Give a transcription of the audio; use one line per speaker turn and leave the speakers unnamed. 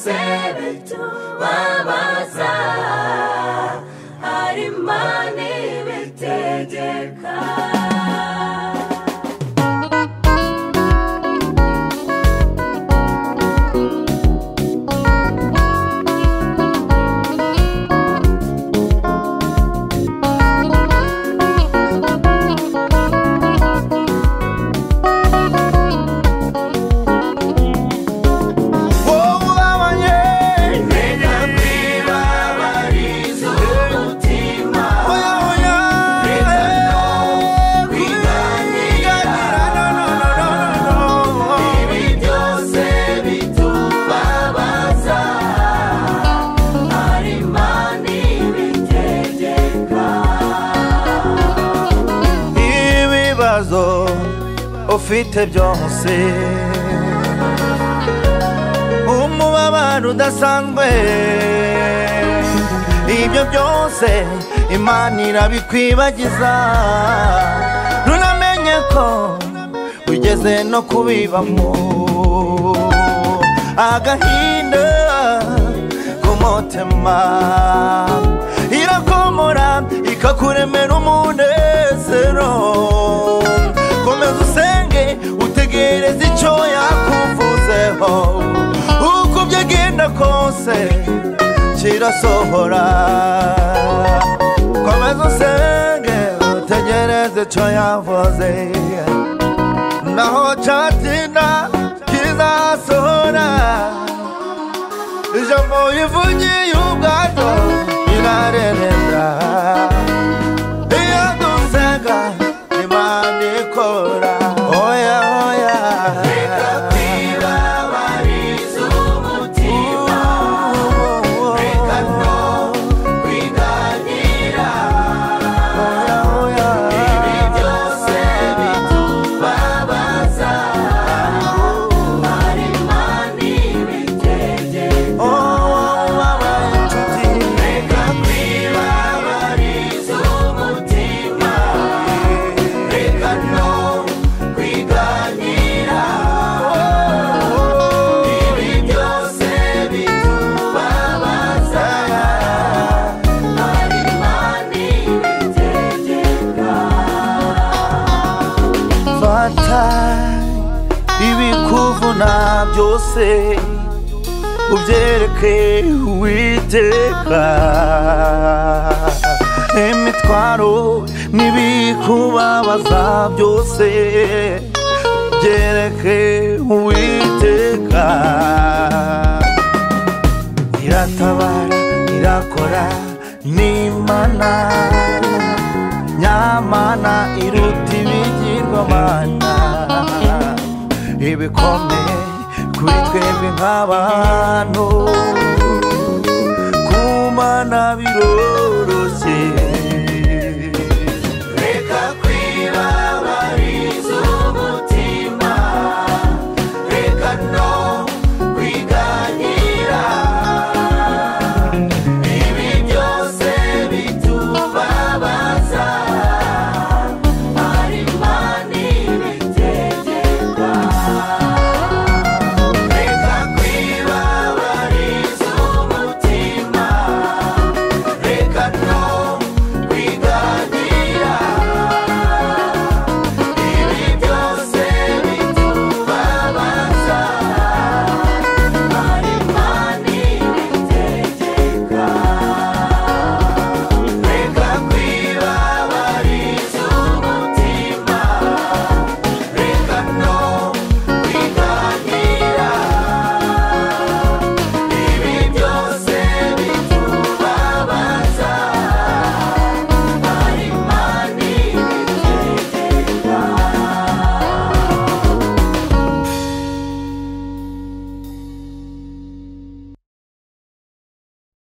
Maseretu, Mama
Zara. Ufite byose. Umubabaro udasanzwe. Ibyo byose imana irabikwibagiza. Ntunamenye ko ugeze no kubibamo. Agahinda k'umutima irakomora ikakuremera utegereze icyo yakuvuzeho uko byagenda kose kirasohora. Komeza usenge utegereze icyo yavuze. Naho cyatinda kizasohora. Ijambo rivugiye ubwaryo rirarerera
byose
ubyereke uwiteka imitwaro n'ibikubabaza byose byereke uwiteka iratabara irakora n'imana nyamana iruta ibigirwamana ibikomeye kuri twebwe nk'abantu kumana biroroshye